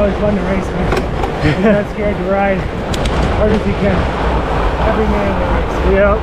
always fun to race, man. You're not scared to ride hard as you can. Every man in the race. Yep.